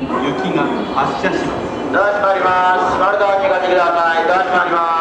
雪が発車しますドア閉まります。丸まるドアにかけてください。ドア閉まります。